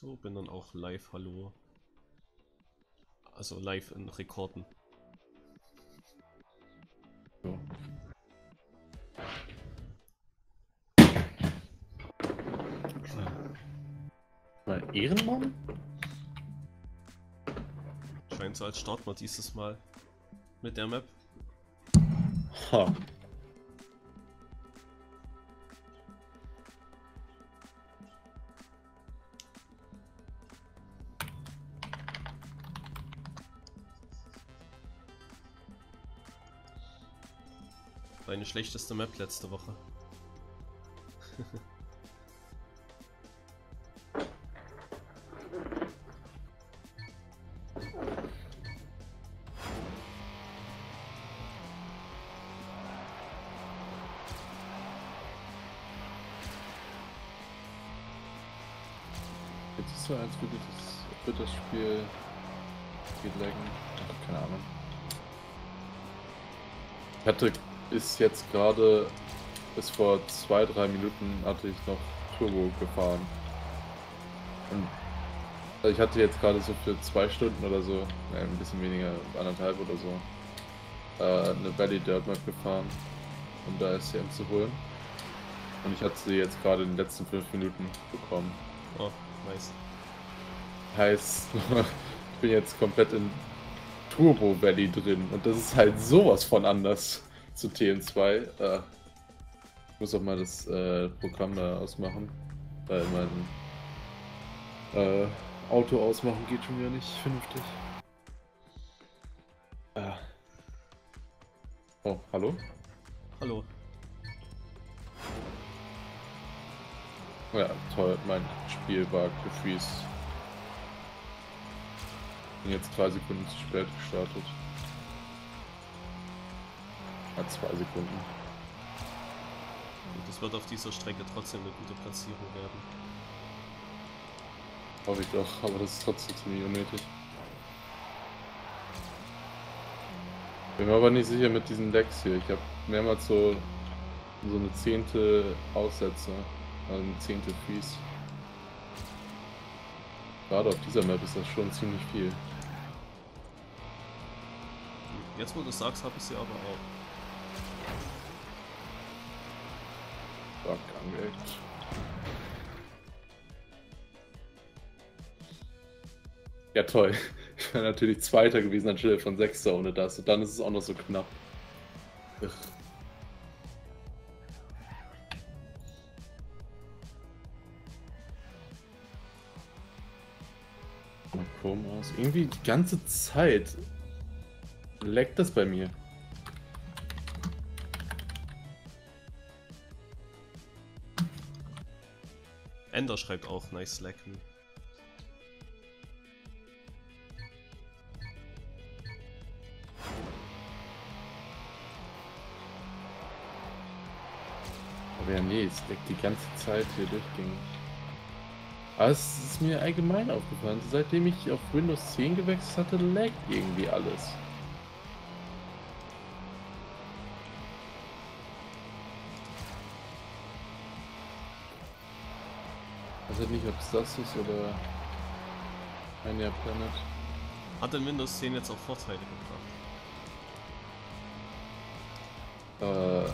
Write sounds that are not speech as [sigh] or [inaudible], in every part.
So, bin dann auch live, hallo. Also live in Rekorden. So. Mal Ehrenmann? Scheint so als starten wir dieses Mal mit der Map. Ha. Deine schlechteste Map letzte Woche. Jetzt ist so, als würde das, wird das Spiel geht laggen. Ach, Keine Ahnung. Ich hatte, ist jetzt gerade, bis vor zwei, drei Minuten hatte ich noch Turbo gefahren. Und also ich hatte jetzt gerade so für zwei Stunden oder so, äh, ein bisschen weniger, anderthalb oder so, äh, eine Valley Dirt Map gefahren, um da SCM zu holen. Und ich hatte sie jetzt gerade in den letzten fünf Minuten bekommen. Oh, nice. Heißt, [laughs] ich bin jetzt komplett in Turbo Valley drin und das ist halt sowas von anders zu TM2. Äh, ich muss auch mal das äh, Programm da ausmachen, weil mein äh, Auto ausmachen geht schon wieder nicht vernünftig. Ah. Oh, hallo? Hallo. Ja, toll, mein Spiel war gefreezed. Bin jetzt drei Sekunden zu spät gestartet. Ja, zwei Sekunden. Und das wird auf dieser Strecke trotzdem eine gute Platzierung werden. Hoffe ich doch, aber das ist trotzdem ziemlich unnötig. Bin mir aber nicht sicher mit diesen Decks hier. Ich habe mehrmals so, so eine zehnte Aussetzer, also eine zehnte Freeze. Gerade auf dieser Map ist das schon ziemlich viel. Jetzt wo du sagst, habe ich sie aber auch. Angeeckt. Ja toll. [laughs] Ich wäre natürlich Zweiter gewesen anstelle von Sechster ohne das. Und dann ist es auch noch so knapp. Ugh. Aus. Irgendwie die ganze Zeit leckt das bei mir. Ender schreibt auch nice Slack. Aber ja, nee, es leckt die ganze Zeit hier durchgängig. Aber es ist mir allgemein aufgefallen. Seitdem ich auf Windows 10 gewechselt hatte, laggt irgendwie alles. Weiß halt nicht, ob es das ist oder ein Planet. Hat in Windows 10 jetzt auch Vorteile gebracht. Äh,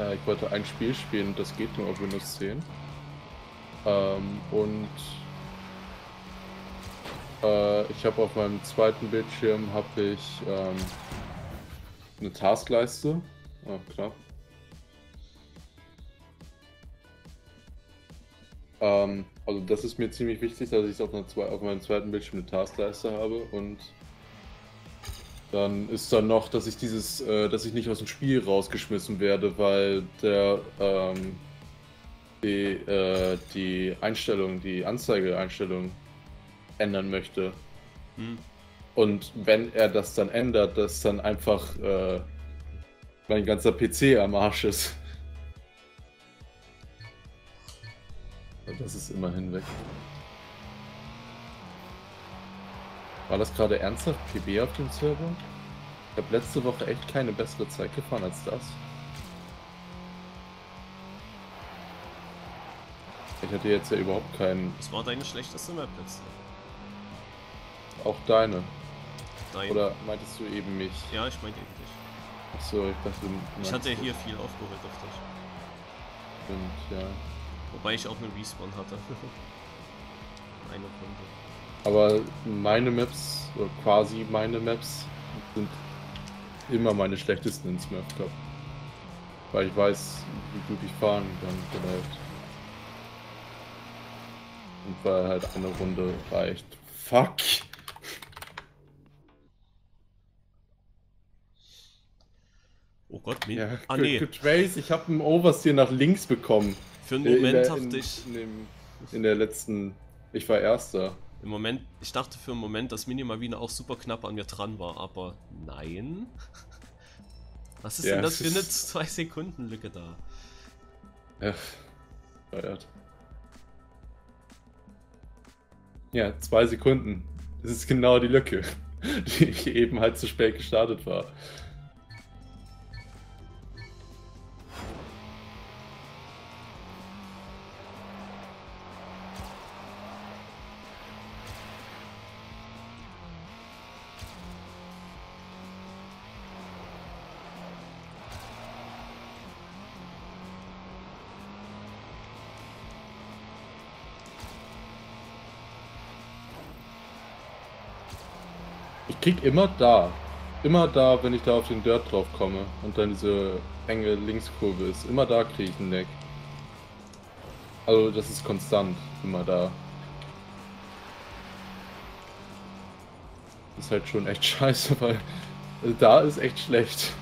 ja, ich wollte ein Spiel spielen und das geht nur auf Windows 10. Ähm, und äh, ich habe auf meinem zweiten Bildschirm habe ich ähm, eine Taskleiste. Ah, klar. Ähm, also das ist mir ziemlich wichtig, dass ich auf, einer zwei, auf meinem zweiten Bildschirm eine Taskleiste habe und dann ist dann noch, dass ich dieses, äh, dass ich nicht aus dem Spiel rausgeschmissen werde, weil der ähm, die, äh, die Einstellung, die Anzeigeeinstellung ändern möchte. Hm. Und wenn er das dann ändert, dass dann einfach äh, mein ganzer PC am Arsch ist. Das ist immerhin weg. War das gerade ernsthaft PB auf dem Server? Ich habe letzte Woche echt keine bessere Zeit gefahren als das. Ich hatte jetzt ja überhaupt keinen. Was war deine schlechteste Map jetzt? Auch deine. Dein. Oder meintest du eben mich? Ja, ich meinte eben dich. Achso, ich dachte, du Ich hatte ja hier viel aufgeholt auf dich. Stimmt, ja. Wobei ich auch einen Respawn hatte. [laughs] Eine Runde. Aber meine Maps, oder quasi meine Maps, sind immer meine schlechtesten in Smurf Cup. Weil ich weiß, wie gut ich fahren kann vielleicht. Und weil halt eine Runde reicht. Fuck! Oh Gott, nee. Ja, ah nee, Good Race, ich habe einen Oversteer nach links bekommen. Für einen Äh, Moment der- dachte in, ich, In, dem, in der letzten. Ich war Erster. im Moment, ich dachte für einen Moment, dass Minimavine auch super knapp an mir dran war, aber nein. [laughs] Was ist Ja, denn das für eine ist- 2 Sekunden Lücke da? Ja, steuert. Ja, zwei Sekunden. Das ist genau die Lücke, [laughs] die ich eben halt zu spät gestartet war. Krieg immer da. Immer da, wenn ich da auf den Dirt drauf komme und dann diese enge Linkskurve ist. Immer da kriege ich einen Leck. Also das ist konstant. Immer da. Ist halt schon echt [laughs] scheiße, weil also da ist echt schlecht.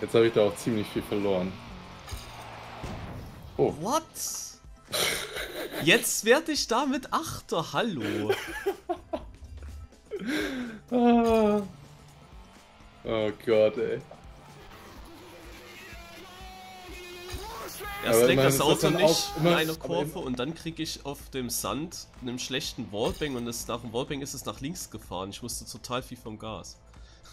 Jetzt habe ich da auch ziemlich viel verloren. Oh, What? Jetzt werde ich damit Achter, hallo. [laughs] Ah. Oh Gott, ey. Erst Aber immerhin das ist Auto nicht in aber Kurve und dann kriege ich auf dem Sand einen schlechten Wallbang und es, nach dem Wallbang ist es nach links gefahren. Ich musste total viel vom Gas.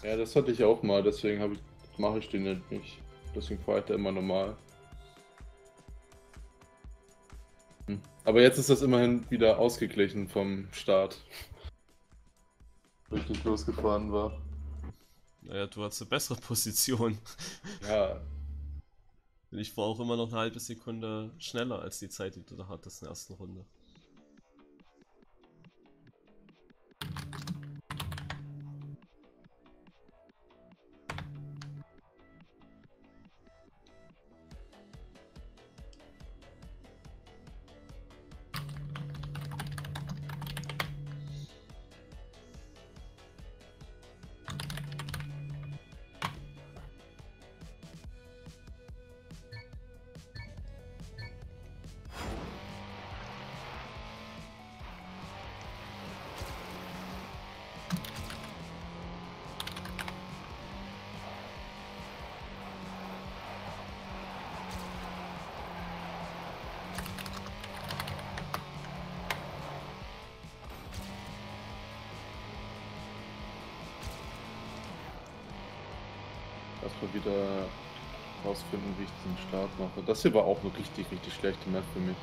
Ja, das hatte ich auch mal, deswegen mache ich den nicht. Deswegen fahre ich da immer normal. Hm. Aber jetzt ist das immerhin wieder ausgeglichen vom Start. Nicht losgefahren war. Naja, du hast eine bessere Position. [laughs] Ja, ich war auch immer noch eine halbe Sekunde schneller als die Zeit, die du da hattest in der ersten Runde. Erstmal wieder rausfinden, wie ich diesen Start mache. Das hier war auch eine richtig, richtig schlechte Map für mich.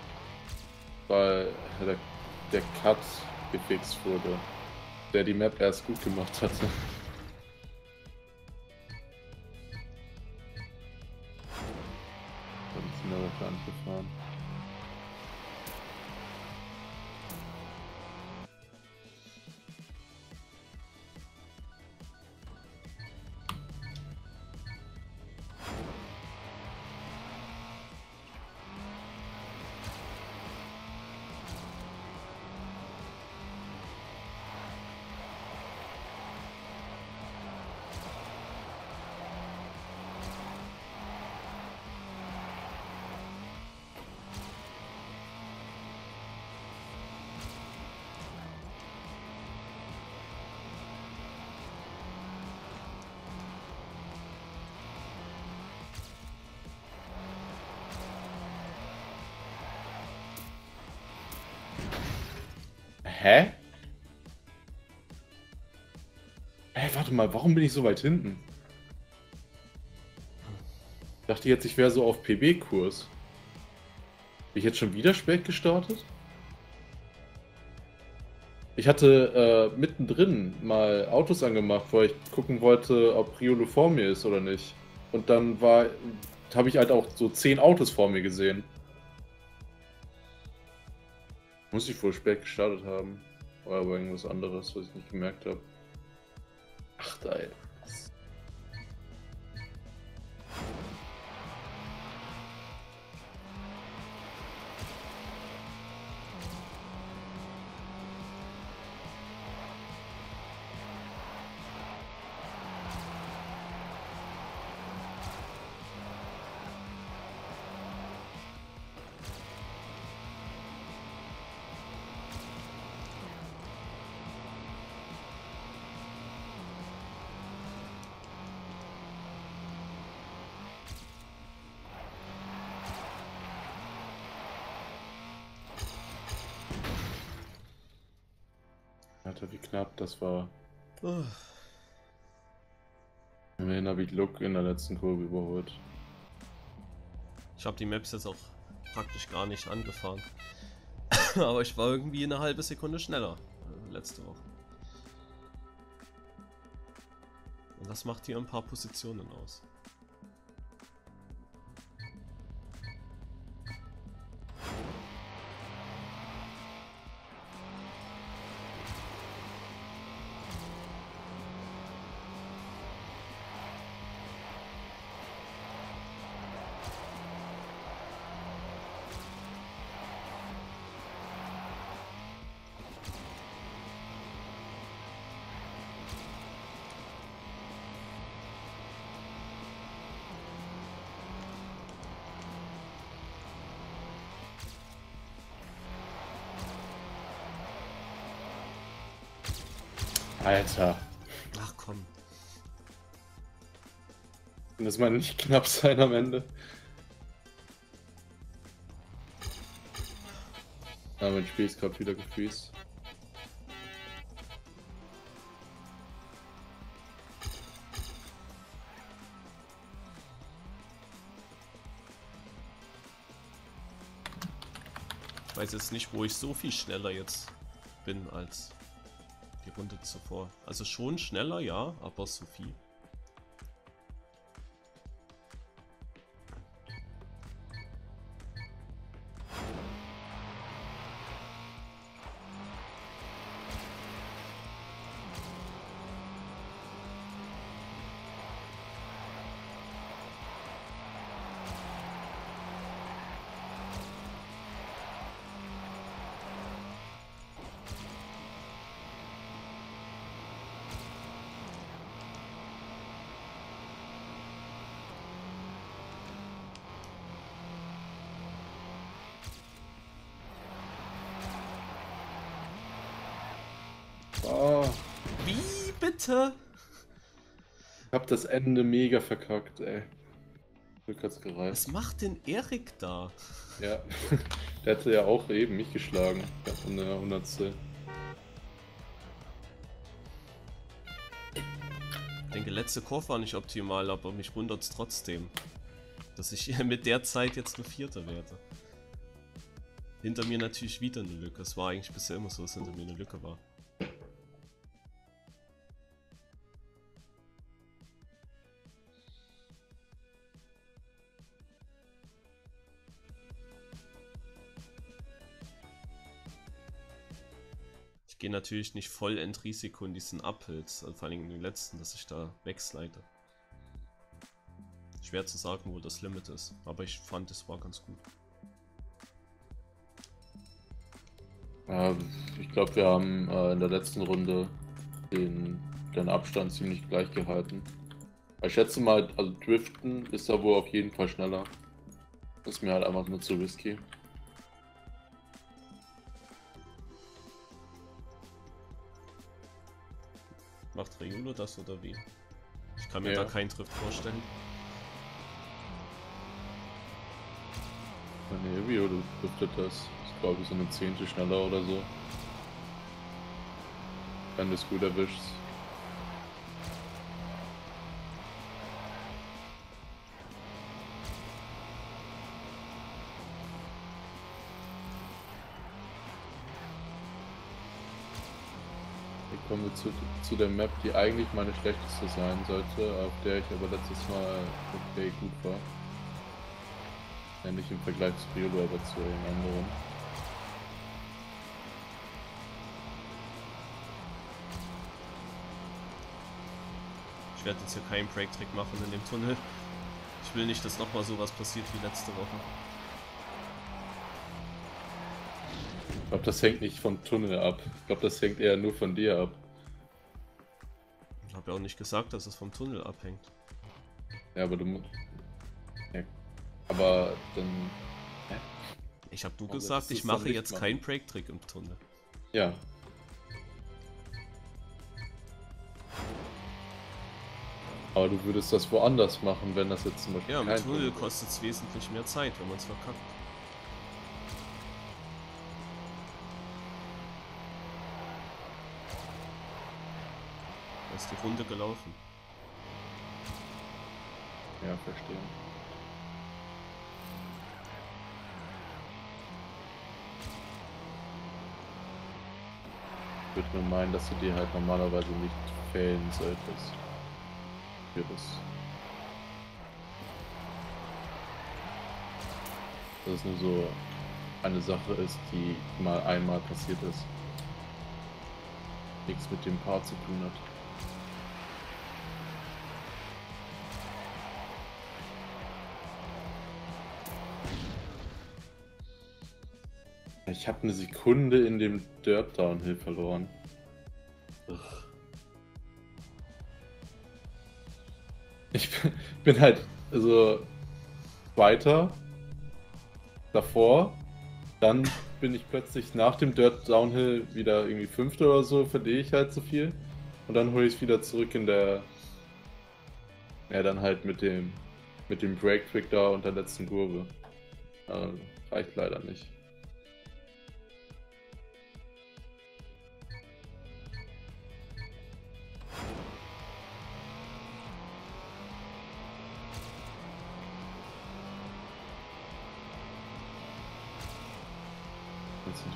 Weil der, der Cut gefixt wurde, der die Map erst gut gemacht hatte. Warte mal, warum bin ich so weit hinten? Ich dachte jetzt, ich wäre so auf PB-Kurs. ich jetzt schon wieder spät gestartet? Ich hatte äh, mittendrin mal Autos angemacht, weil ich gucken wollte, ob Riolo vor mir ist oder nicht. Und dann war, habe ich halt auch so zehn Autos vor mir gesehen. Muss ich wohl spät gestartet haben. Oder aber irgendwas anderes, was ich nicht gemerkt habe. Ach, da, knapp das war. Oh. Immerhin habe ich Look in der letzten Kurve überholt. Ich habe die Maps jetzt auch praktisch gar nicht angefahren. [laughs] Aber ich war irgendwie eine halbe Sekunde schneller äh, letzte Woche. Und das macht hier ein paar Positionen aus. Alter. Ach komm. Kann das mal nicht knapp sein am Ende? Ah, mein Spiel ist gerade wieder gefreezed. Ich weiß jetzt nicht, wo ich so viel schneller jetzt bin als die Runde zuvor. Also schon schneller, ja, aber so viel. Bitte? Ich hab das Ende mega verkackt, ey. Glück hat's gereicht. Was macht denn Erik da? Ja, [laughs] der hatte ja auch eben mich geschlagen. In der 100. Ich denke, letzte Kurve war nicht optimal, aber mich wundert es trotzdem, dass ich [laughs] mit der Zeit jetzt nur Vierter werde. Hinter mir natürlich wieder eine Lücke. Es war eigentlich bisher immer so, dass hinter mir eine Lücke war. Gehe natürlich nicht voll Endrisiko in diesen Uphills, also vor allem in den letzten, dass ich da wegslide. Schwer zu sagen, wo das Limit ist, aber ich fand, es war ganz gut. Ja, ich glaube, wir haben äh, in der letzten Runde den, den Abstand ziemlich gleich gehalten. Ich schätze mal, also Driften ist da wohl auf jeden Fall schneller. ist mir halt einfach nur zu risky. Macht Reulo das oder wie? Ich kann mir ja. da keinen Drift vorstellen. Ne, Riolo driftet das. Ich glaube, so eine Zehntel schneller oder so. Wenn du es gut erwischst. Kommen wir zu, zu der Map, die eigentlich meine schlechteste sein sollte, auf der ich aber letztes Mal okay gut war. Nämlich im Vergleich zu Riolo, aber zu den anderen. Ich werde jetzt hier keinen Break-Trick machen in dem Tunnel. Ich will nicht, dass nochmal sowas passiert wie letzte Woche. Ich glaube, das hängt nicht vom Tunnel ab. Ich glaube, das hängt eher nur von dir ab. Ich habe ja auch nicht gesagt, dass es vom Tunnel abhängt. Ja, aber du musst. Ja. Aber dann. Hä? Ich habe du Aber gesagt, ich mache jetzt machen. keinen Break-Trick im Tunnel. Ja. Aber du würdest das woanders machen, wenn das jetzt zum Beispiel Ja, im Tunnel kostet es wesentlich mehr Zeit, wenn man es verkackt. Ist die Runde gelaufen. Ja, verstehe. Ich würde nur meinen, dass du dir halt normalerweise nicht fällen solltest. Für das. Dass es nur so eine Sache ist, die mal einmal passiert ist. Nichts mit dem Paar zu tun hat. Ich habe eine Sekunde in dem Dirt Downhill verloren. Ugh. Ich bin, bin halt also weiter davor, dann bin ich plötzlich nach dem Dirt Downhill wieder irgendwie Fünfter oder so, verliere ich halt so viel. Und dann hole ich es wieder zurück in der. Ja, dann halt mit dem mit dem Break Trick da und der letzten Kurve. Äh, reicht leider nicht.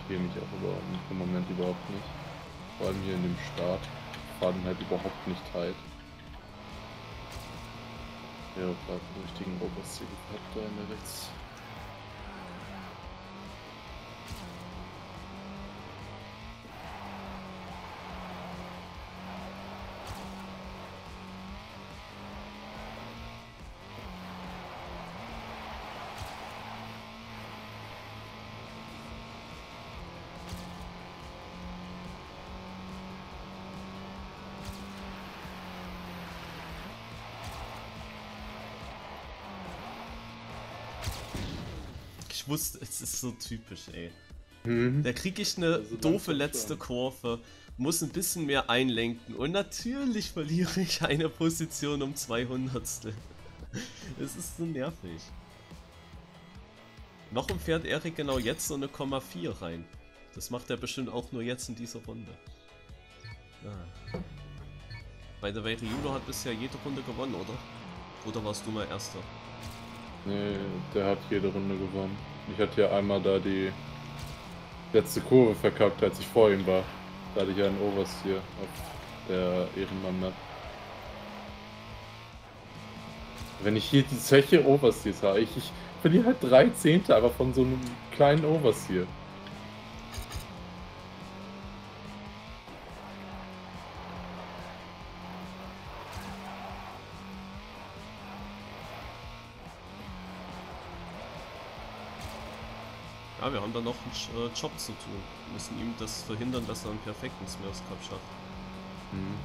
Konzentriere mich auch über, im Moment überhaupt nicht. Vor allem hier in dem Start. Fahren halt überhaupt nicht tight. Ja, gerade einen richtigen Oberziel gehabt da in der rechts. Ich wusste, es ist so typisch, ey. Mhm. Da kriege ich eine Also doofe letzte schon. Kurve, muss ein bisschen mehr einlenken und natürlich verliere ich eine Position um 200. [laughs] Es ist so nervig. Warum fährt Erik genau jetzt so eine Komma 4 rein? Das macht er bestimmt auch nur jetzt in dieser Runde. Ah. By the way, Ryulo hat bisher jede Runde gewonnen, oder? Oder warst du mal Erster? Nee, der hat jede Runde gewonnen. Ich hatte ja einmal da die letzte Kurve verkackt, als ich vor ihm war. Da hatte ich einen Oversteer auf der Ehrenmann-Map. Wenn ich hier die Zeche Oversteers habe, ich, ich verliere halt drei Zehnte einfach von so einem kleinen Oversteer. Ja, wir haben da noch einen äh, Job zu tun. Wir müssen ihm das verhindern, dass er einen perfekten Smurfs Cup schafft. Hm.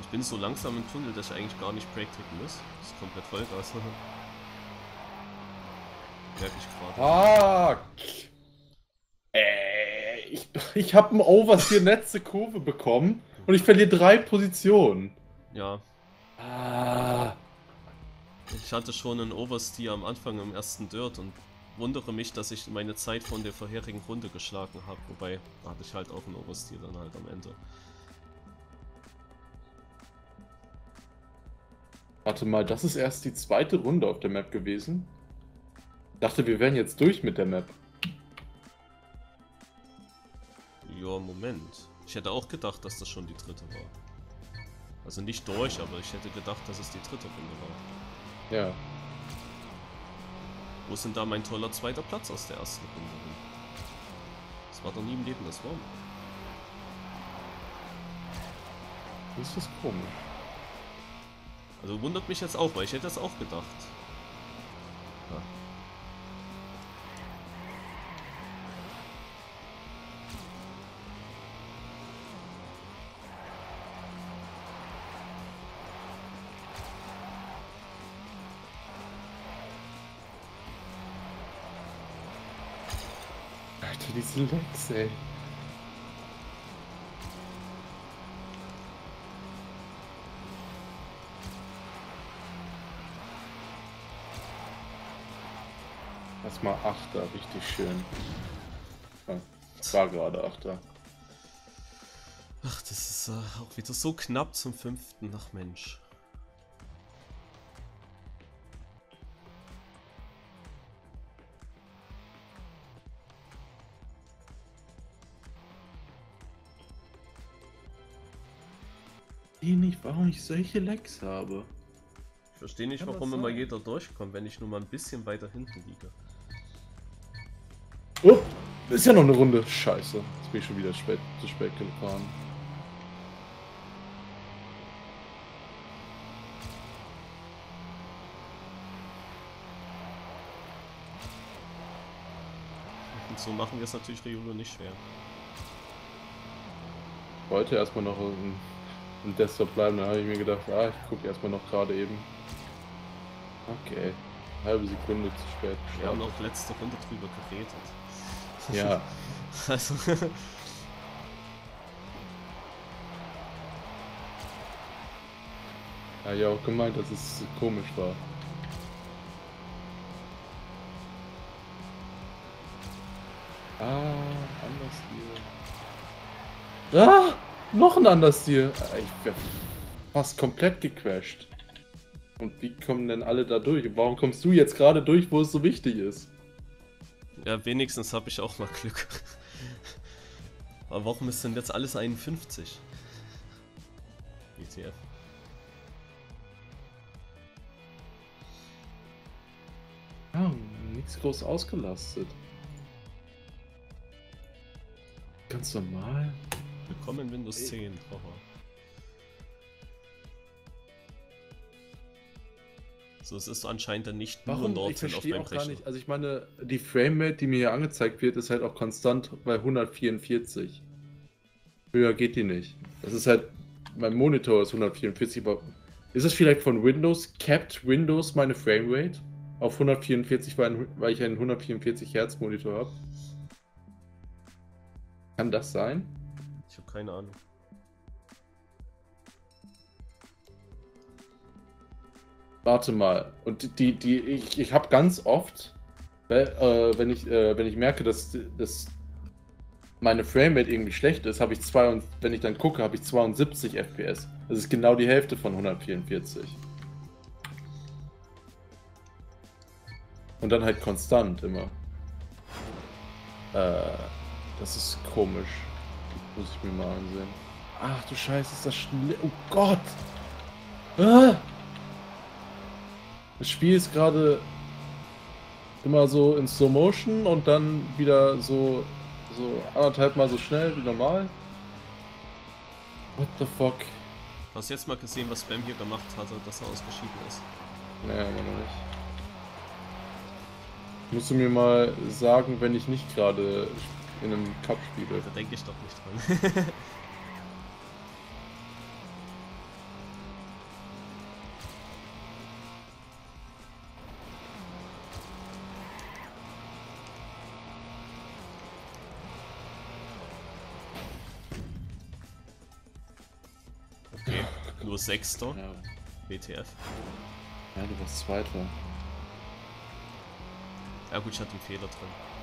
Ich bin so langsam im Tunnel, dass ich eigentlich gar nicht break tricken muss. Das ist komplett Vollgas. [laughs] Merke ich gerade. Fuck! Äh, ich, ich habe einen Oversteer letzte Kurve bekommen und ich verliere drei Positionen. Ja, Ah. ich hatte schon einen Oversteer am Anfang im ersten Dirt und wundere mich, dass ich meine Zeit von der vorherigen Runde geschlagen habe. Wobei, da hatte ich halt auch einen Oversteer dann halt am Ende. Warte mal, das ist erst die zweite Runde auf der Map gewesen. Dachte, wir wären jetzt durch mit der Map. Ja, Moment. Ich hätte auch gedacht, dass das schon die dritte war. Also nicht durch, aber ich hätte gedacht, dass es die dritte Runde war. Ja. Wo ist denn da mein toller zweiter Platz aus der ersten Runde? Das war doch nie im Leben das war. Das ist komisch. Also wundert mich jetzt auch, weil ich hätte das auch gedacht. Ja. Alter, diese Lex, ey. Erstmal Achter, richtig schön. Ja, war gerade Achter. Ach, das ist äh, auch wieder so knapp zum fünften. Ach Mensch. Ich nicht, warum ich solche Lecks habe. Ich verstehe nicht, warum immer jeder durchkommt, wenn ich nur mal ein bisschen weiter hinten liege. Oh, ist ja noch eine Runde. Scheiße, jetzt bin ich schon wieder spät, zu spät gefahren. Und so machen wir es natürlich Riolo nicht schwer. Wollte erstmal noch im, im Desktop bleiben, dann habe ich mir gedacht, ah, ich gucke erstmal noch gerade eben. Okay, halbe Sekunde zu spät. Wir haben gestartet. noch letzte Runde drüber geredet. Ja, [laughs] Also, ja, ja auch gemeint, dass es komisch war. Ah, anders hier. Ah, noch ein anders hier. Ich wär fast komplett gecrashed. Und wie kommen denn alle da durch? Warum kommst du jetzt gerade durch, wo es so wichtig ist? ja, wenigstens habe ich auch mal Glück. [laughs] Aber warum ist denn jetzt alles 51? ETF. Ah, nichts groß ausgelastet. Ganz normal. Willkommen in Windows 10. Haha. So, es ist anscheinend dann nicht nur Warum? Ich Nordzen auf verstehe meinem auch gar Rechner. nicht. Also ich meine, die Framerate, die mir hier angezeigt wird, ist halt auch konstant bei 144. Höher geht die nicht. Das ist halt, mein Monitor ist 144, aber ist es vielleicht von Windows, capped Windows meine Framerate auf 144, weil, weil ich einen 144 Hertz Monitor habe? Kann das sein? Keine Ahnung. Warte mal. Und die, die, ich, ich habe ganz oft, äh, wenn ich, äh, wenn ich merke, dass, dass meine Framerate irgendwie schlecht ist, habe ich zwei und wenn ich dann gucke, habe ich 72 FPS. Das ist genau die Hälfte von 144. Und dann halt konstant immer. Äh, das ist komisch. Muss ich mir mal ansehen. Ach du Scheiße, ist das schlimm. Oh Gott! Ah! Das Spiel ist gerade immer so in Slow Motion und dann wieder so, so anderthalb Mal so schnell wie normal. What the fuck? Hast du jetzt mal gesehen, was Spam hier gemacht hatte, dass er ausgeschieden ist? Naja, immer noch nicht. Musst du mir mal sagen, wenn ich nicht gerade in einem Cup spiele. Da denke ich doch nicht dran. [laughs] okay, nur Sechster. Ja, WTF. ja du warst Zweiter. Ja gut, ich hatte einen Fehler drin.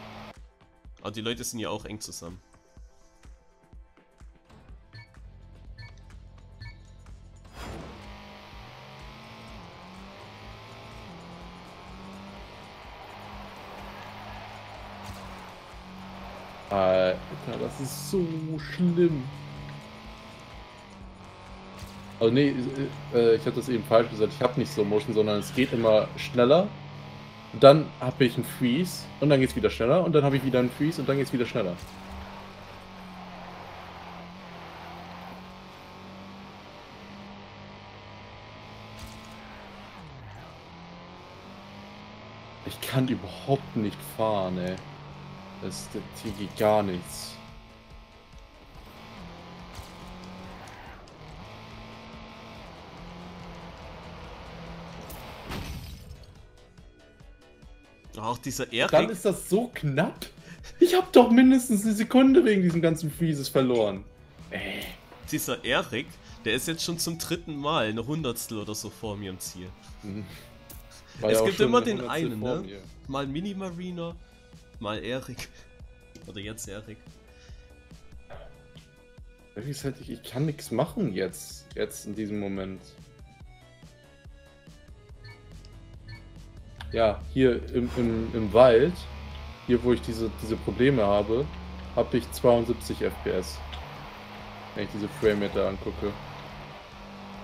Aber die Leute sind ja auch eng zusammen. Alter, das ist so schlimm. Also nee, äh, ich hatte das eben falsch gesagt. Ich habe nicht Slow Motion, sondern es geht immer schneller. Und dann habe ich einen Freeze und dann geht es wieder schneller und dann habe ich wieder einen Freeze und dann geht es wieder schneller. Ich kann überhaupt nicht fahren, ey. Das, das hier geht gar nichts. Auch dieser Erik. Dann ist das so knapp. Ich habe doch mindestens eine Sekunde wegen diesem ganzen Freezes verloren. Äh. Dieser Erik, der ist jetzt schon zum dritten Mal eine Hundertstel oder so vor mir im Ziel. Mhm. Es gibt immer den einen, ne? Mir. Mal Mini Marina, mal Erik. Oder jetzt Erik. Ich kann nichts machen jetzt. Jetzt in diesem Moment. Ja, hier im, im, im Wald, hier wo ich diese, diese Probleme habe, habe ich 72 FPS. Wenn ich diese Frame-Meter angucke.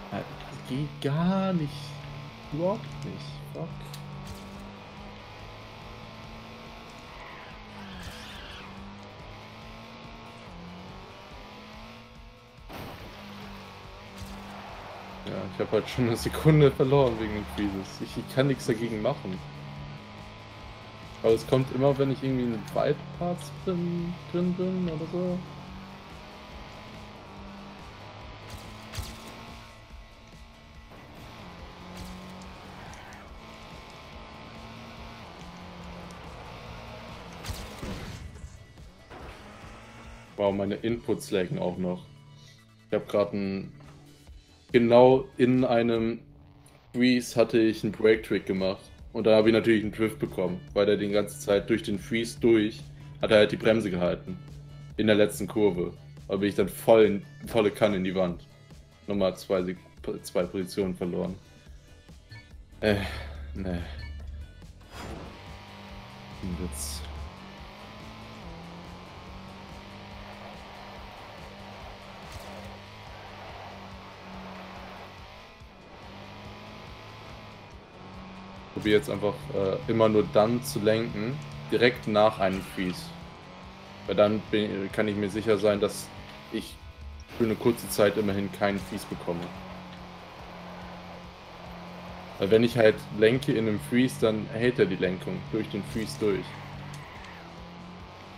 Das geht gar nicht. Überhaupt nicht. Fuck. Habe halt schon eine Sekunde verloren wegen den Freezes. Ich, ich, kann nichts dagegen machen. Aber es kommt immer, wenn ich irgendwie in Waldparts drin, drin bin oder so. Wow, meine Inputs laggen auch noch. Ich habe gerade ein genau in einem Freeze hatte ich einen Break-Trick gemacht. Und da habe ich natürlich einen Drift bekommen, weil er die ganze Zeit durch den Freeze durch hat er halt die Bremse gehalten. In der letzten Kurve. Da bin ich dann voll in, volle Kanne in die Wand. Nochmal zwei, zwei Positionen verloren. Äh, ne. Witz. Probiere jetzt einfach äh, immer nur dann zu lenken, direkt nach einem Freeze. Weil dann bin, kann ich mir sicher sein, dass ich für eine kurze Zeit immerhin keinen Freeze bekomme. Weil wenn ich halt lenke in einem Freeze, dann hält er die Lenkung durch den Freeze durch.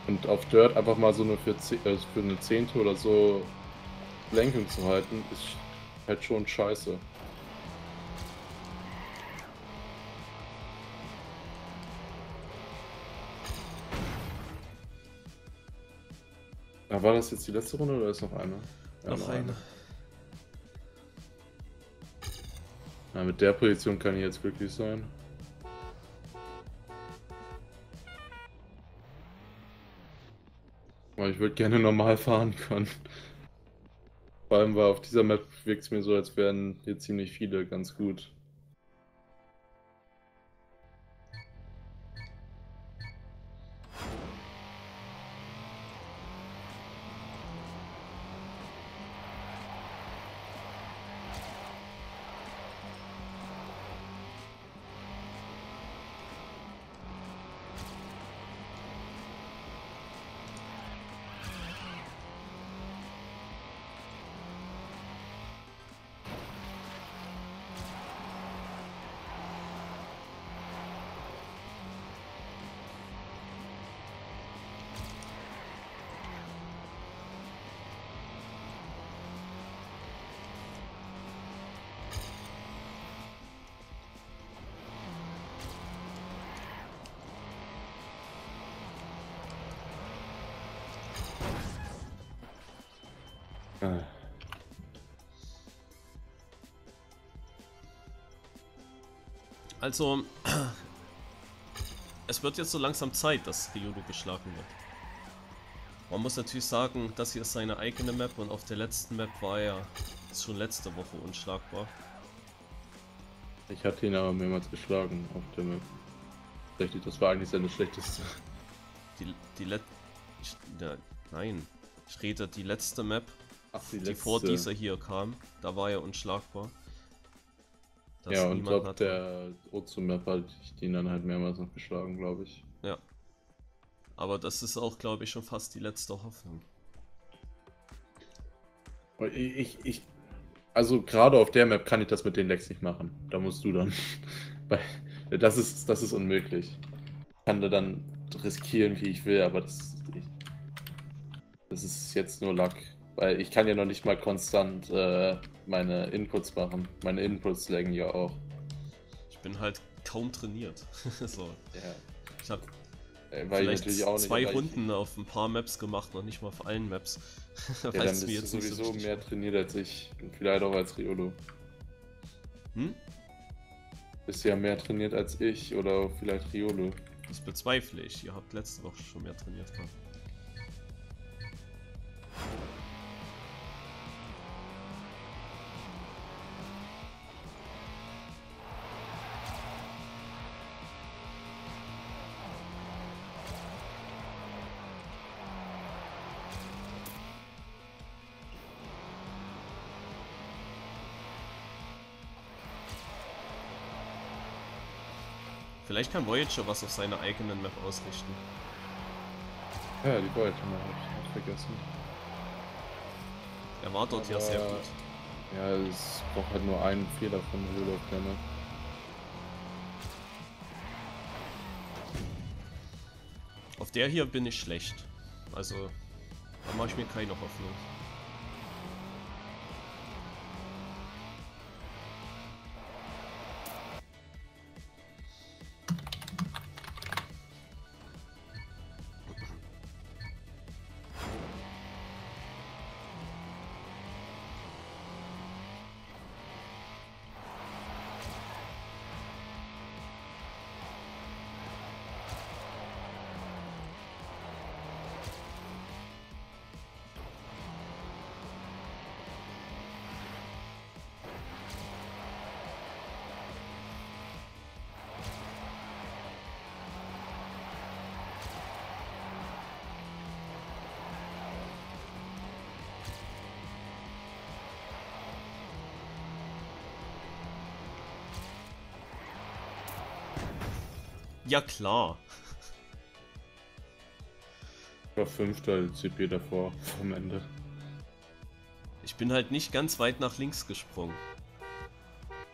Und auf Dirt einfach mal so eine für, äh, für eine Zehnte oder so Lenkung zu halten, ist halt schon scheiße. War das jetzt die letzte Runde oder ist noch eine? Ja, noch, eine. eine. Ja, mit der Position kann ich jetzt glücklich sein. Weil ich würde gerne normal fahren können. Vor allem war auf dieser Map wirkt es mir so, als wären hier ziemlich viele ganz gut. Also, es wird jetzt so langsam Zeit, dass Ryudo geschlagen wird. Man muss natürlich sagen, das hier ist seine eigene Map und auf der letzten Map war er schon letzte Woche unschlagbar. Ich hatte ihn aber mehrmals geschlagen auf der Map. Richtig, das war eigentlich seine schlechteste. Die, die letzte... Nein, ich rede die letzte Map Ach, die, die vor dieser hier kam. Da war er unschlagbar. Ja, und auf mehr der Ozo-Map hatte ich den dann halt mehrmals noch geschlagen, glaube ich. Ja. Aber das ist auch, glaube ich, schon fast die letzte Hoffnung. Ich, ich, ich, also gerade auf der Map kann ich das mit den Lecks nicht machen. Da musst du dann. [laughs] Weil das ist, das ist unmöglich. Ich kann da dann riskieren, wie ich will, aber das, ich, das ist jetzt nur Luck. Weil ich kann ja noch nicht mal konstant äh, meine Inputs machen. Meine Inputs laggen ja auch. Ich bin halt kaum trainiert. [laughs] so. Ja. Ich habe Äh, vielleicht zwei Runden auf ein paar Maps gemacht, noch nicht mal auf allen Maps. [laughs] Ja, dann bist du jetzt so sowieso richtig- mehr trainiert als ich. Und vielleicht auch als Riolo. Hm? Bist ja mehr trainiert als ich oder vielleicht Riolo. Das bezweifle ich. Ihr habt letzte Woche schon mehr trainiert gehabt. Vielleicht kann Voyager was auf seiner eigenen Map ausrichten. Ja, die Gold haben wir halt vergessen. Er war dort ja Aber- sehr gut. Ja, es braucht halt nur einen Fehler von auf der Map. Auf der hier bin ich schlecht. Also, da mache ich mir keine Hoffnung. Ja klar. Ich war fünfter CP davor, vom Ende. Ich bin halt nicht ganz weit nach links gesprungen.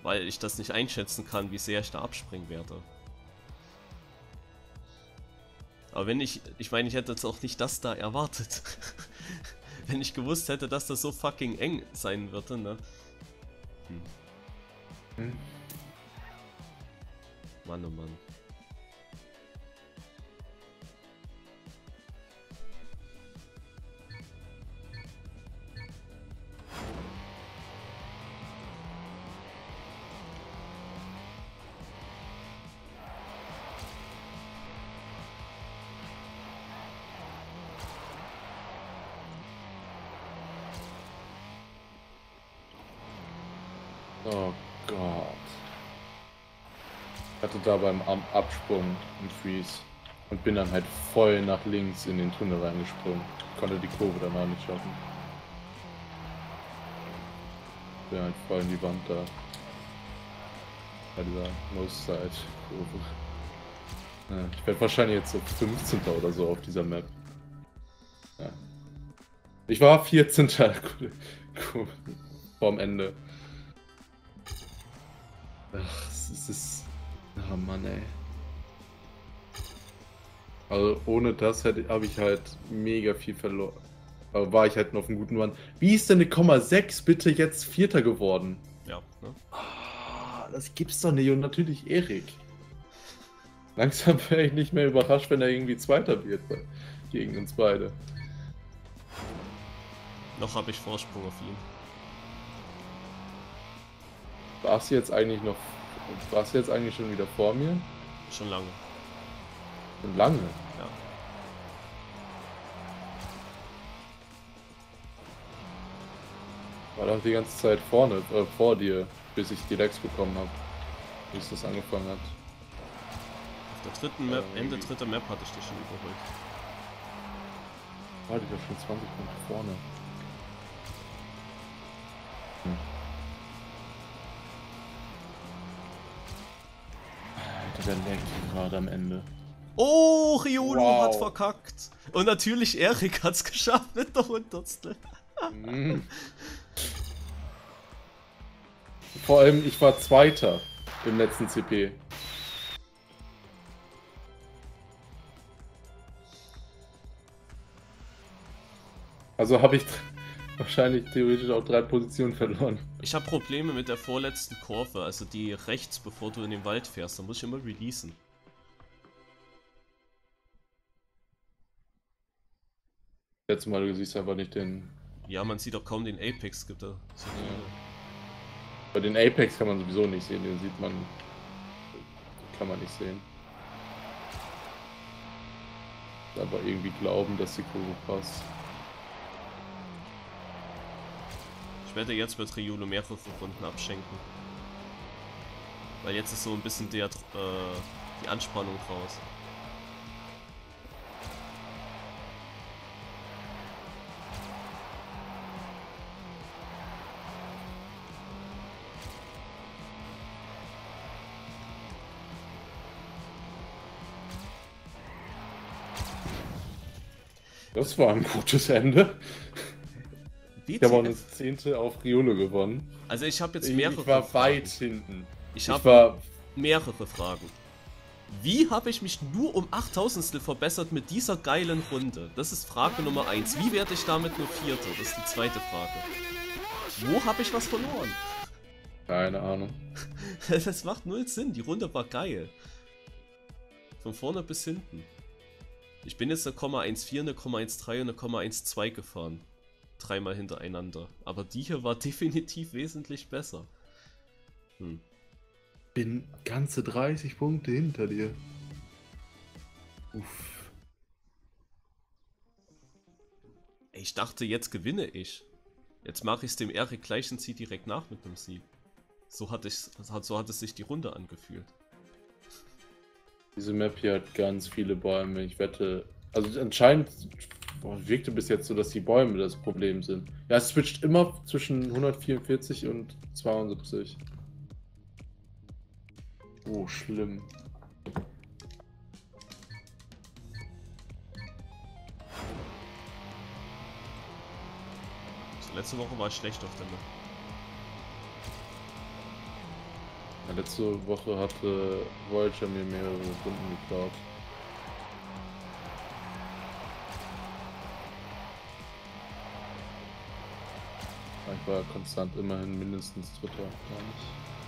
Weil ich das nicht einschätzen kann, wie sehr ich da abspringen werde. Aber wenn ich, ich meine, ich hätte jetzt auch nicht das da erwartet. [laughs] wenn ich gewusst hätte, dass das so fucking eng sein würde, ne? Hm? Mann, oh Mann. Da beim Absprung einen Freeze und bin dann halt voll nach links in den Tunnel reingesprungen. Konnte die Kurve danach nicht schaffen. Bin halt voll in die Wand da. Bei dieser Most-Side-Kurve. Ja, ich werde wahrscheinlich jetzt so 15. oder so auf dieser Map. Ja. Ich war 14. [laughs] vorm Ende. Ach, es ist. Ah Mann, ey. Also ohne das hätte habe ich halt mega viel verloren. Aber war ich halt noch auf einem guten Run. Wie ist denn eine Komma 6 bitte jetzt Vierter geworden? Ja, ne? Ah, das gibt's doch nicht. Und natürlich Erik. Langsam [laughs] wäre ich nicht mehr überrascht, wenn er irgendwie Zweiter wird gegen uns beide. Noch habe ich Vorsprung auf ihn. Warst du jetzt eigentlich noch. Warst du jetzt eigentlich schon wieder vor mir? Schon lange. Und lange. Ja. War doch die ganze Zeit vorne, äh, vor dir, bis ich die Lex bekommen habe. Bis das angefangen hat. Auf der dritten Map, Äh, Ende dritter Map hatte ich dich schon überholt. War die doch schon 20 Punkte vorne. Sehr leck gerade am Ende. Oh, Riolo Wow. hat verkackt. Und natürlich Erik hat's geschafft mit der Hundertstel. Mhm. Vor allem, ich war Zweiter im letzten CP. Also habe ich wahrscheinlich theoretisch auch drei Positionen verloren. Ich habe Probleme mit der vorletzten Kurve, also die rechts, bevor du in den Wald fährst. Da muss ich immer releasen. Letztes Mal, du siehst einfach nicht den. Ja, man sieht auch kaum den Apex, gibt da so den Apex kann man sowieso nicht sehen, den sieht man. Kann man nicht sehen. Aber irgendwie glauben, dass die Kurve passt. Ich werde jetzt wird Riolo mehrere Runden abschenken. Weil jetzt ist so ein bisschen der, äh, die Anspannung raus. Das war ein gutes Ende. Ich habe auch das zehnte auf Riolo gewonnen. Also ich habe jetzt mehrere ich war Fragen. weit hinten. Ich Ich habe mehrere Fragen. Wie habe ich mich nur um 8000 verbessert mit dieser geilen Runde? Das ist Frage Nummer 1. Wie werde ich damit nur Vierter? Das ist die zweite Frage. Wo habe ich was verloren? Keine Ahnung. [laughs] Das macht null Sinn. Die Runde war geil. Von vorne bis hinten. Ich bin jetzt eine 0,14, eine 0,13 und eine 0,12 gefahren. Dreimal hintereinander. Aber die hier war [laughs] definitiv wesentlich besser. Hm. Bin ganze 30 Punkte hinter dir. Uff. Ey, Ich dachte, jetzt gewinne ich. Jetzt mache ich es dem Erik gleich und ziehe direkt nach mit dem Sieg. So hat, ich, so hat es sich die Runde angefühlt. Diese Map hier hat ganz viele Bäume. Ich wette. Also anscheinend boah, wirkte bis jetzt so, dass die Bäume das Problem sind. Ja, es switcht immer zwischen 144 und 72. Oh, schlimm. So, letzte Woche war ich schlecht auf der Map. Ja, letzte Woche hatte Voyager mir mehrere Runden geklaut. War konstant immerhin mindestens Dritter, glaube ich.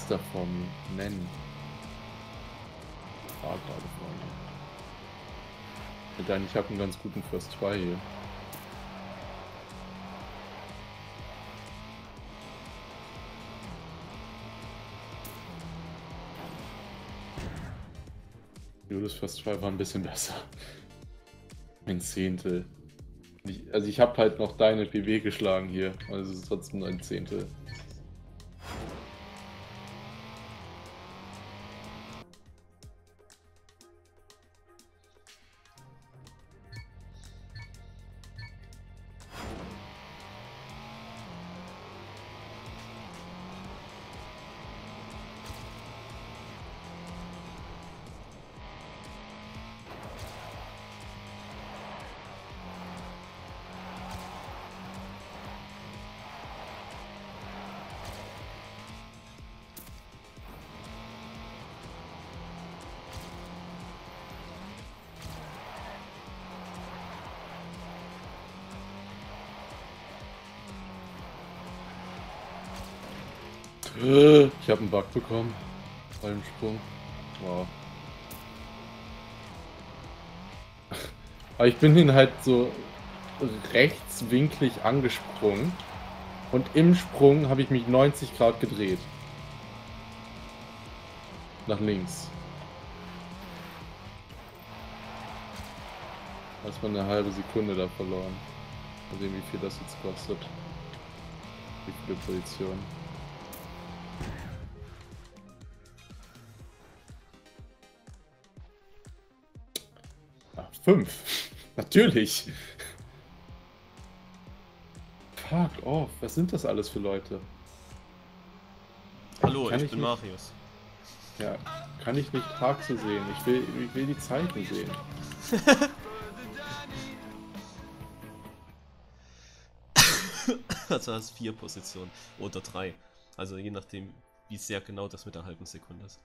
Wer ist denn das da vom Nennen? War gerade vorne. Mit ich habe einen ganz guten First 2 hier. Judas First 2 war ein bisschen besser. Ein Zehntel. Ich, also ich habe halt noch deine PB geschlagen hier. Also es ist trotzdem ein Zehntel. Ich habe einen Bug bekommen. Beim Sprung. Wow. [laughs] Aber ich bin ihn halt so rechtswinklig angesprungen. Und im Sprung habe ich mich 90 Grad gedreht. Nach links. Erstmal eine halbe Sekunde da verloren. Mal sehen, wie viel das jetzt kostet. Wie viele Positionen. Ah, fünf. Natürlich. Fuck off. Was sind das alles für Leute? Hallo, Kann ich, ich bin nicht- Marius. Ja, kann ich nicht Taxe sehen. Ich will, ich will die Zeiten sehen. [laughs] Also hast vier Positionen. Oder drei. Also je nachdem, wie sehr genau das mit der halben Sekunde ist.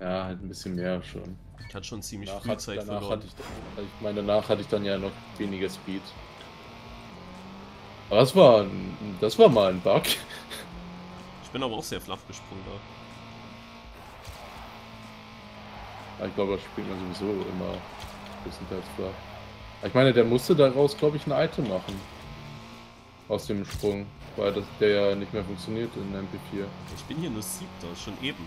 Ja, halt ein bisschen mehr schon. Ich hatte schon ziemlich Danach viel hat- Zeit danach verloren. hatte ich, ich meine, danach hatte ich dann ja noch weniger Speed. Aber das war, ein, das war mal ein Bug. Ich bin aber auch sehr flach gesprungen da. Ich glaube, das spielt man sowieso immer größtenteils flach. Ich meine, der musste daraus, glaube ich, ein Item machen. Aus dem Sprung. Weil das, der ja nicht mehr funktioniert in MP4. Ich bin hier nur siebter, schon eben.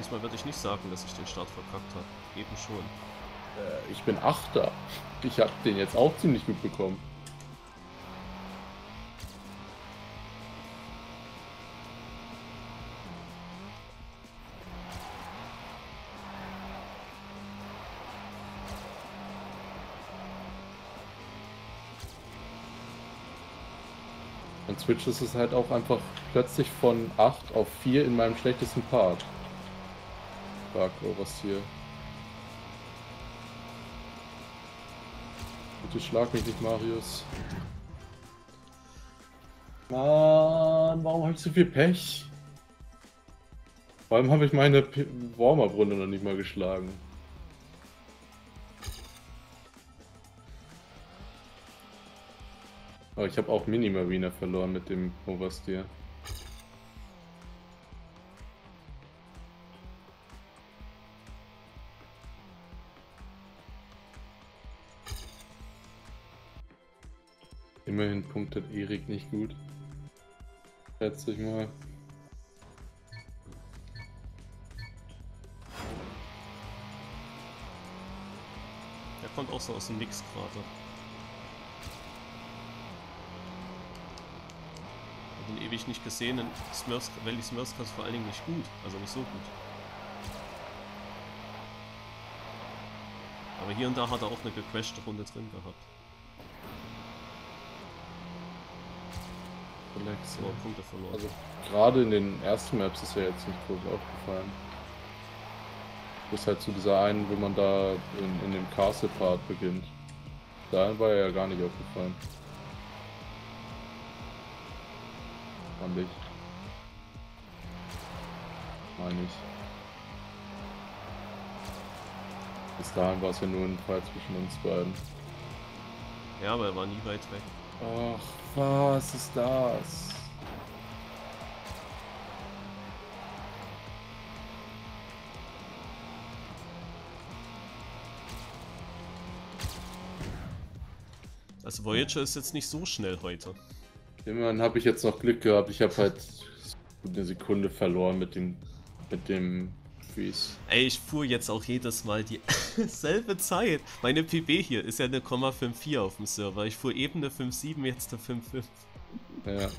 Diesmal würde ich nicht sagen, dass ich den Start verkackt habe. Eben schon. Äh, ich bin Achter. Ich habe den jetzt auch ziemlich gut bekommen. Switch ist es halt auch einfach plötzlich von 8 auf 4 in meinem schlechtesten Part. Oh was hier. Bitte schlag mich nicht, Marius. Mann, warum habe ich so viel Pech? Vor allem habe ich meine Warm-Up-Runde noch nicht mal geschlagen. Aber ich habe auch Mini-Marina verloren mit dem Oversteer. Immerhin punktet Erik nicht gut. Schätze ich mal. Der kommt auch so aus dem Nix gerade. Ihn ewig nicht gesehen. In Smurfs, Valley Smurfs ist vor allen Dingen nicht gut. Also nicht so gut. Aber hier und da hat er auch eine gecrashte Runde drin gehabt. Relax, So, Punkte verloren. Also gerade in den ersten Maps ist ja jetzt nicht groß aufgefallen. Bis halt zu dieser einen, wo man da in, in dem Castle-Part beginnt. Da war er ja gar nicht aufgefallen. Fand ich. Meine ich. Bis dahin war es ja nur ein Fall zwischen uns beiden. ja, aber er war nie weit weg. Ach, was ist das? Also Voyager ist jetzt nicht so schnell heute. Immerhin habe ich jetzt noch Glück gehabt. Ich habe halt eine Sekunde verloren mit dem mit dem Freeze. Ey, ich fuhr jetzt auch jedes Mal dieselbe [laughs] Zeit. Meine PB hier ist ja eine 0,54 auf dem Server. Ich fuhr eben eine 5,7, jetzt eine 5,5. Ja.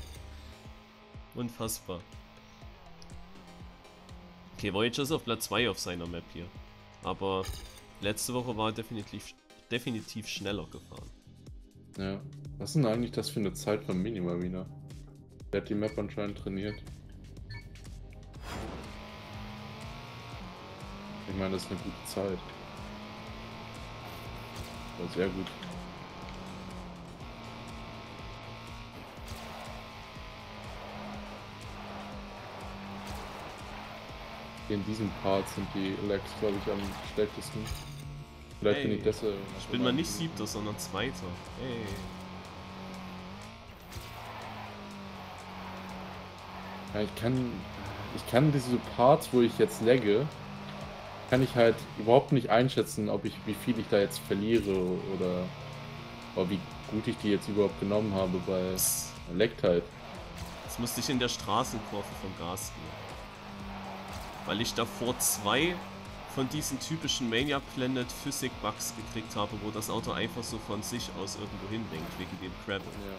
Unfassbar. Okay, Voyager ist auf Platz 2 auf seiner Map hier. Aber letzte Woche war er definitiv, definitiv schneller gefahren. Ja. Was ist denn eigentlich das für eine Zeit von Minimarina? Der hat die Map anscheinend trainiert. Ich meine, das ist eine gute Zeit. War sehr gut. In diesem Part sind die Lags, glaube ich, am schlechtesten. Vielleicht bin Ey, ich deshalb. Ich bin mal nicht siebter, sondern zweiter. Ey. Ja, ich kann, ich kann diese Parts, wo ich jetzt lagge, kann ich halt überhaupt nicht einschätzen, ob ich, wie viel ich da jetzt verliere oder, oder wie gut ich die jetzt überhaupt genommen habe, weil er leckt halt. Jetzt musste ich in der Straßenkurve vom Gas gehen. Weil ich davor zwei von diesen typischen Mania Planet Physik Bugs gekriegt habe, wo das Auto einfach so von sich aus irgendwo hinlenkt, wegen dem Crab. Ja.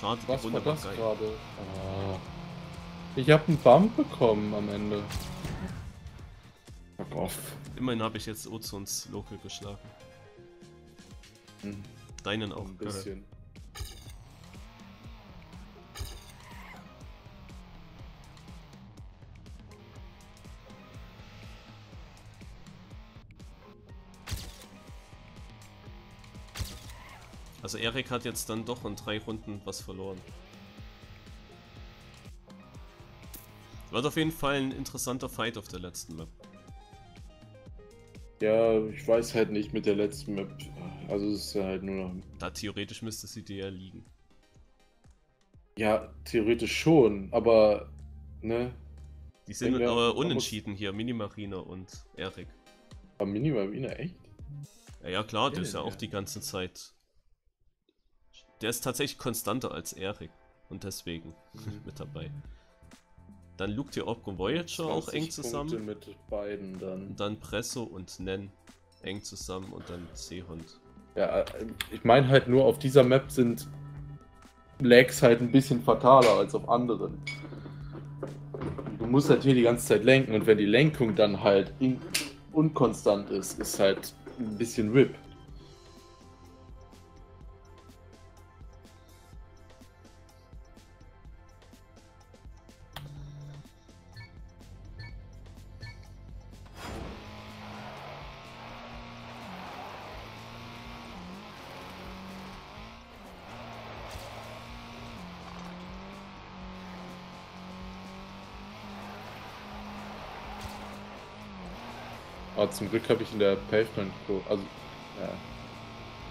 Schade, die Was war Runde war das geil. gerade? Ah. Ich habe einen Bump bekommen am Ende. Fuck off. Immerhin habe ich jetzt Ozons Local geschlagen. Hm, Deinen auch. ein bisschen. Also Erik hat jetzt dann doch in drei Runden was verloren. Wird auf jeden Fall ein interessanter Fight auf der letzten Map. Ja, ich weiß halt nicht mit der letzten Map. Also es ist ja halt nur noch. Da theoretisch müsste sie dir ja liegen. Ja, theoretisch schon, aber ne? Die sind denke, aber man muss- unentschieden hier, Minimarina und Erik. Am Minimarina echt? Ja, ja klar, der ist ja ja. auch die ganze Zeit. Der ist tatsächlich konstanter als Erik und deswegen Mhm. [laughs] mit dabei. Dann the Orb und Voyager auch 20 eng zusammen. Punkte mit beiden dann. Und dann Presso und Nen eng zusammen und dann Seehund. Ja, äh, ich meine halt nur, auf dieser Map sind Lags halt ein bisschen fataler als auf anderen. Du musst halt hier die ganze Zeit lenken und wenn die Lenkung dann halt unkonstant ist, ist halt ein bisschen RIP. Aber zum Glück habe ich in der Pavement-Kurve, also ja,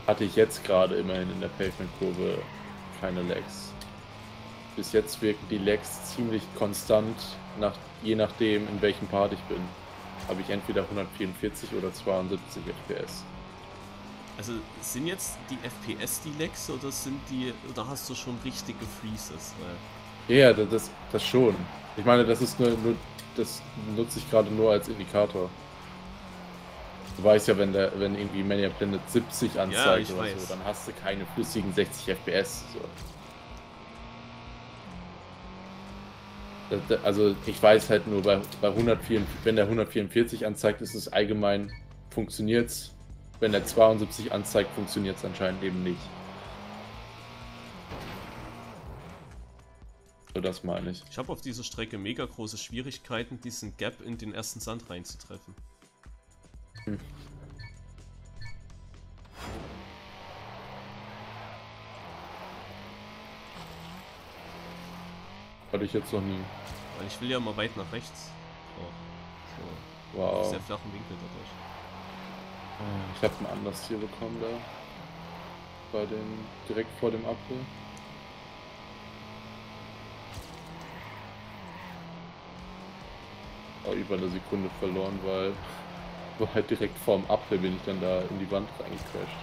hatte ich jetzt gerade immerhin in der Pavement-Kurve keine Lags. Bis jetzt wirken die Lags ziemlich konstant, nach, je nachdem in welchem Part ich bin. Habe ich entweder 144 oder 72 FPS. Also sind jetzt die FPS die Lags oder sind die oder hast du schon richtige Freezes? Ja, das, das schon. Ich meine, das ist nur, nur das nutze ich gerade nur als Indikator. Du weißt ja, wenn der, wenn irgendwie Mania Planet 70 anzeigt ich oder weiß. so, dann hast du keine flüssigen 60 FPS. So. Also ich weiß halt nur bei, bei 144, wenn der 144 anzeigt, ist es allgemein funktioniert's. Wenn der 72 anzeigt, funktioniert es anscheinend eben nicht. So das meine ich. ich habe auf dieser Strecke mega große Schwierigkeiten, diesen Gap in den ersten Sand reinzutreffen. Hatte ich jetzt noch nie. Weil ich will ja mal weit nach rechts. Oh, so Wow. sehr flachen Winkel dadurch. Ich habe ein anderes Tier bekommen da. Bei dem, direkt vor dem Apfel. Auch über eine Sekunde verloren, weil war halt direkt vorm Apfel bin ich dann da in die Wand reingecrashed.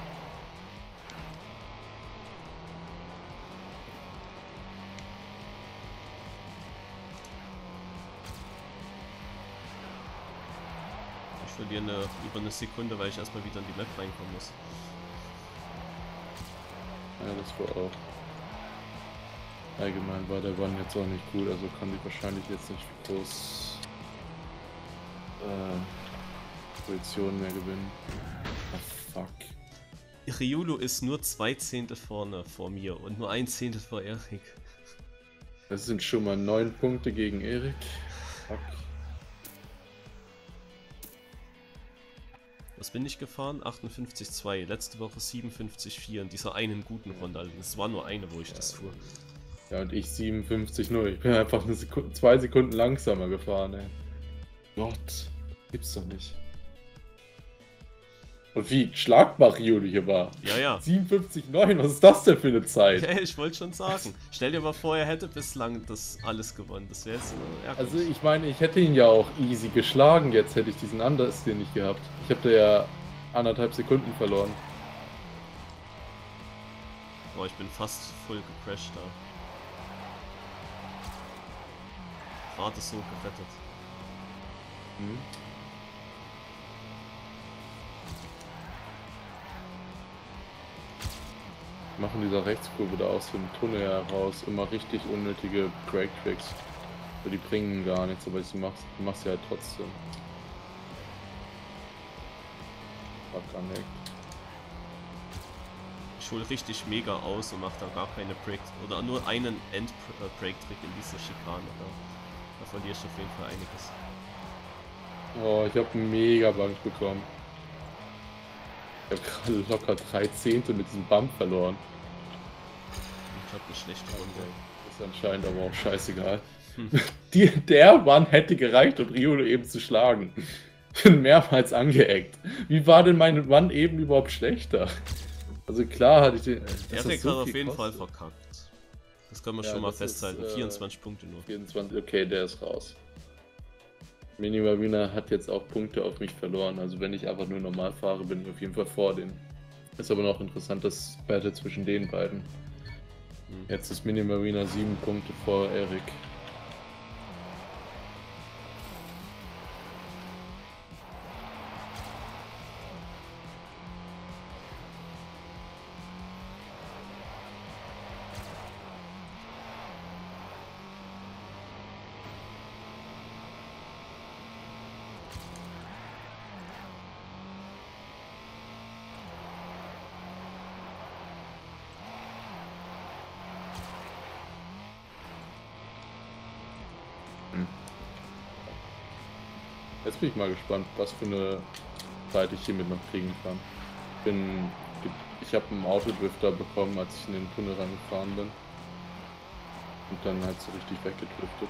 Ich verliere eine, über eine Sekunde, weil ich erstmal wieder in die Map reinkommen muss. Ja, das war auch. Allgemein war der Run jetzt auch nicht gut, also kann die wahrscheinlich jetzt nicht groß äh, Positionen mehr gewinnen. Oh, fuck. Ryulu ist nur zwei Zehntel vorne vor mir und nur ein Zehntel vor Erik. Das sind schon mal neun Punkte gegen Erik. Fuck. Was bin ich gefahren? 58,2. Letzte Woche 57,4 in dieser einen guten Runde. Also Es war nur eine, wo ich das fuhr. Ja, und ich 57-0. Ich bin einfach eine Sekunde, zwei Sekunden langsamer gefahren, ey. Gott, gibt's doch nicht. Und wie schlagbar Juli hier war. Ja, ja. 57,9, was ist das denn für eine Zeit? Ja, ich wollte schon sagen. Stell dir mal vor, er hätte bislang das alles gewonnen. Das wäre jetzt. Also ich meine, ich hätte ihn ja auch easy geschlagen, jetzt hätte ich diesen Anders hier nicht gehabt. Ich habe da ja anderthalb Sekunden verloren. Boah, ich bin fast voll gecrashed da. gerade so gerettet. Mhm. Machen dieser Rechtskurve da aus dem Tunnel heraus immer richtig unnötige Break Tricks. Die bringen gar nichts, aber du machst, du machst sie halt trotzdem. Abconnect. Ich hole richtig mega aus und mache da gar keine Break oder nur einen End-Break-Trick in dieser Schikane. Da, da verliere ich auf jeden Fall einiges. Oh, ich habe mega Bank bekommen. Ich habe gerade locker drei Zehntel mit diesem Bump verloren. Ich habe eine schlechte Runde. Ist anscheinend aber auch scheißegal. Hm. [laughs] Die, der Mann hätte gereicht, um Riolo eben zu schlagen. Ich [laughs] bin mehrmals angeeckt. Wie war denn mein Mann eben überhaupt schlechter? Also klar hatte ich den. Der hat so auf jeden kostet. Fall verkackt. Das können wir ja, schon mal festhalten. Ist, äh, 24 Punkte nur. 24, okay, der ist raus. Minimavina hat jetzt auch Punkte auf mich verloren. Also wenn ich einfach nur normal fahre, bin ich auf jeden Fall vor denen. Ist aber noch interessant, das Battle zwischen den beiden. Hm. Jetzt ist Minimarina 7 Punkte vor Erik. Bin ich mal gespannt, was für eine Zeit ich hiermit noch kriegen kann. Ich bin, ich habe einen Autodrifter bekommen, als ich in den Tunnel reingefahren bin. Und dann halt so richtig weggedriftet.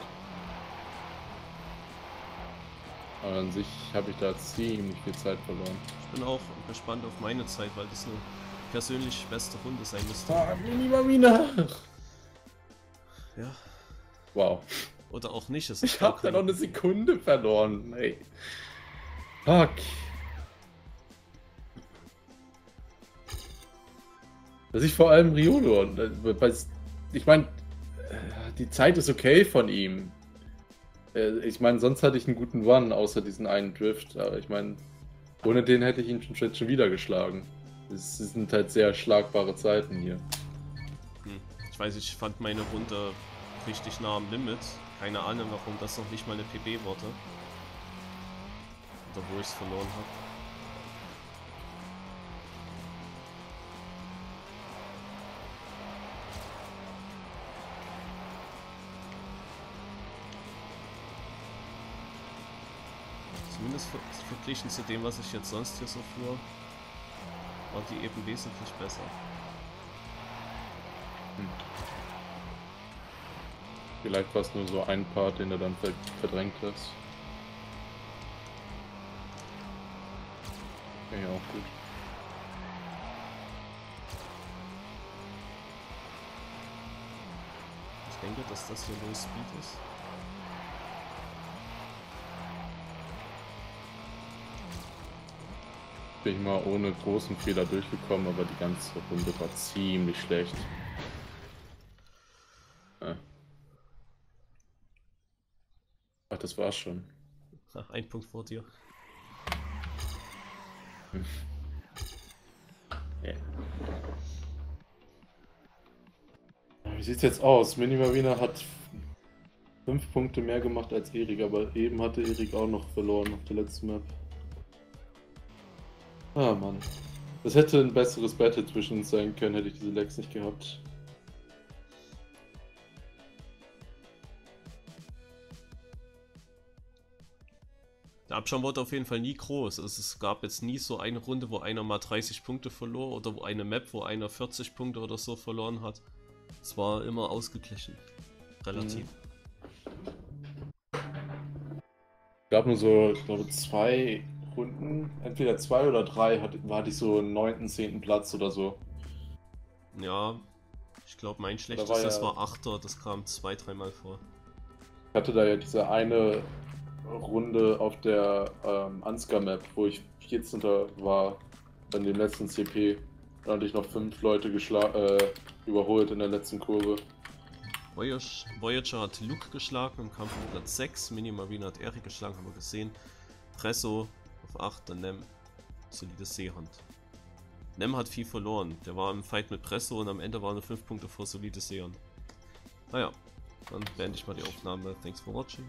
Aber an sich habe ich da ziemlich viel Zeit verloren. Ich bin auch gespannt auf meine Zeit, weil das eine persönlich beste Runde sein müsste. Ah, Minimamina! Ja. Wow. Oder auch nicht. ich habe da noch eine Sekunde verloren. Ey. Fuck. Dass ich vor allem Riolo. Ich meine, die Zeit ist okay von ihm. Äh, ich meine, sonst hatte ich einen guten Run, außer diesen einen Drift. Aber ich meine, ohne den hätte ich ihn schon, schon wieder geschlagen. Es sind halt sehr schlagbare Zeiten hier. Hm. Ich weiß, ich fand meine Runde richtig nah am Limit. Keine Ahnung, warum das noch nicht mal eine PB wurde. Oder wo ich es verloren habe. Zumindest ver verglichen zu dem, was ich jetzt sonst hier so fuhr, war die eben wesentlich besser. Hm. Vielleicht war es nur so ein Part, den er dann verdrängt hat. Ja, auch gut. Ich denke, dass das hier Low Speed ist. Bin ich mal ohne großen Fehler durchgekommen, aber die ganze Runde war ziemlich schlecht. Das war's schon. Ach, ein Punkt vor dir. [laughs] ja. Wie sieht's jetzt aus? Minimarina hat fünf Punkte mehr gemacht als Erik, aber eben hatte Erik auch noch verloren auf der letzten Map. Ah Mann. Das hätte ein besseres Battle zwischen uns sein können, hätte ich diese Lex nicht gehabt. Abstand wurde auf jeden Fall nie groß. Also es gab jetzt nie so eine Runde, wo einer mal 30 Punkte verlor oder wo eine Map, wo einer 40 Punkte oder so verloren hat. Es war immer ausgeglichen. Relativ. Es gab nur so, ich glaube, zwei Runden, entweder zwei oder drei, hatte, hatte ich so einen 9., 10. Platz oder so. Ja, ich glaube, mein schlechtestes war, ja, war Achter, das kam zwei, dreimal vor. Ich hatte da ja diese eine Runde auf der ähm, Ansgar Map, wo ich 14. war, an dem letzten CP. Da hatte ich noch fünf Leute äh, überholt in der letzten Kurve. Voyage, Voyager hat Luke geschlagen im Kampf um Platz 6. Mini Marina hat Eric geschlagen, haben wir gesehen. Presso auf 8, dann Nem. Solide Seehand. Nem hat viel verloren. Der war im Fight mit Presso und am Ende waren er 5 Punkte vor solide Seehand. Naja, dann beende ich mal die Aufnahme. Thanks for watching.